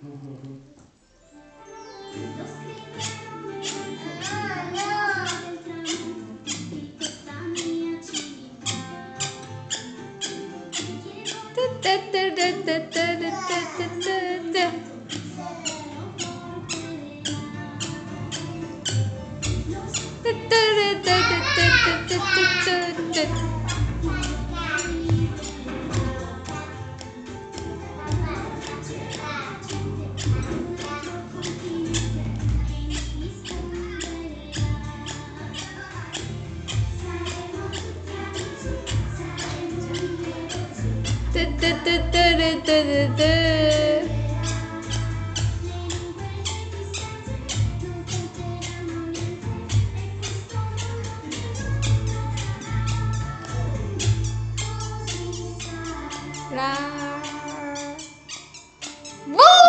da da da da da da Woo!